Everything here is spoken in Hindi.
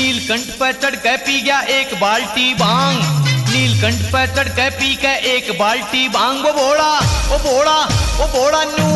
नीलकंठ पर चढ़ के पी गया एक बाल्टी भाँग नीलकंठ पर चढ़ के पी के एक बाल्टी भाँग वो बोड़ा वो बोड़ा वो बोड़ा नू